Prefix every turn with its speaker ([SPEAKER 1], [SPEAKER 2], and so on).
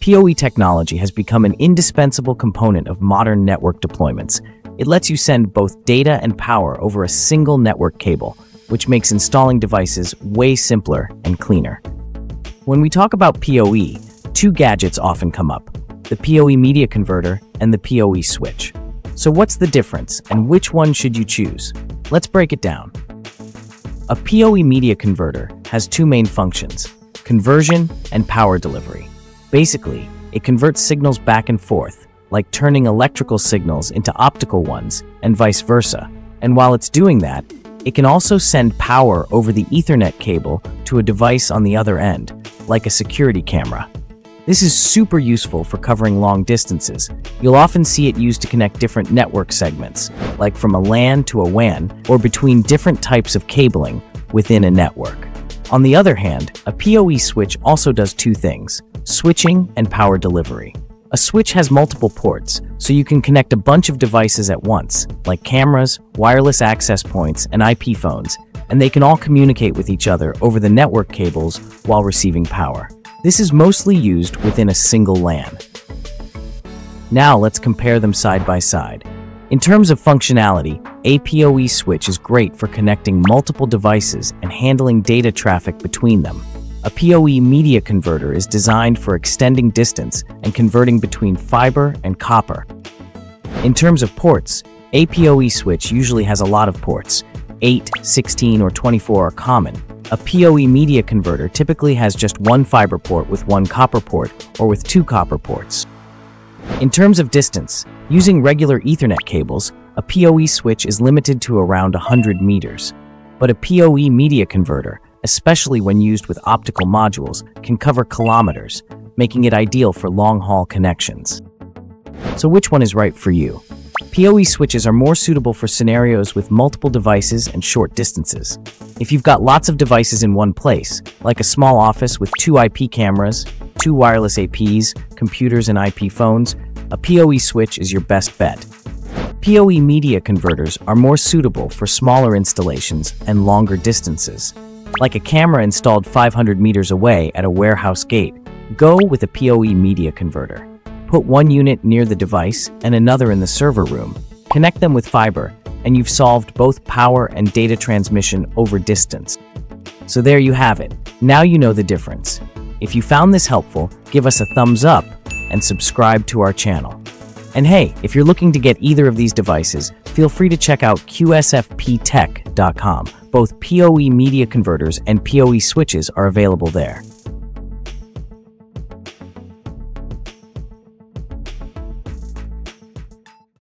[SPEAKER 1] PoE technology has become an indispensable component of modern network deployments. It lets you send both data and power over a single network cable, which makes installing devices way simpler and cleaner. When we talk about PoE, two gadgets often come up, the PoE media converter and the PoE switch. So what's the difference and which one should you choose? Let's break it down. A PoE media converter has two main functions, conversion and power delivery. Basically, it converts signals back and forth, like turning electrical signals into optical ones, and vice versa. And while it's doing that, it can also send power over the Ethernet cable to a device on the other end, like a security camera. This is super useful for covering long distances. You'll often see it used to connect different network segments, like from a LAN to a WAN, or between different types of cabling within a network. On the other hand, a PoE switch also does two things switching and power delivery. A switch has multiple ports, so you can connect a bunch of devices at once, like cameras, wireless access points, and IP phones, and they can all communicate with each other over the network cables while receiving power. This is mostly used within a single LAN. Now let's compare them side by side. In terms of functionality, a PoE switch is great for connecting multiple devices and handling data traffic between them. A PoE media converter is designed for extending distance and converting between fiber and copper. In terms of ports, a PoE switch usually has a lot of ports. 8, 16, or 24 are common. A PoE media converter typically has just one fiber port with one copper port or with two copper ports. In terms of distance, using regular Ethernet cables, a PoE switch is limited to around 100 meters. But a PoE media converter, especially when used with optical modules, can cover kilometers, making it ideal for long-haul connections. So which one is right for you? PoE switches are more suitable for scenarios with multiple devices and short distances. If you've got lots of devices in one place, like a small office with two IP cameras, two wireless APs, computers and IP phones, a PoE switch is your best bet. PoE media converters are more suitable for smaller installations and longer distances. Like a camera installed 500 meters away at a warehouse gate, go with a PoE media converter. Put one unit near the device and another in the server room. Connect them with fiber, and you've solved both power and data transmission over distance. So there you have it. Now you know the difference. If you found this helpful, give us a thumbs up and subscribe to our channel. And hey, if you're looking to get either of these devices, feel free to check out qsfptek.com. Both PoE media converters and PoE switches are available there.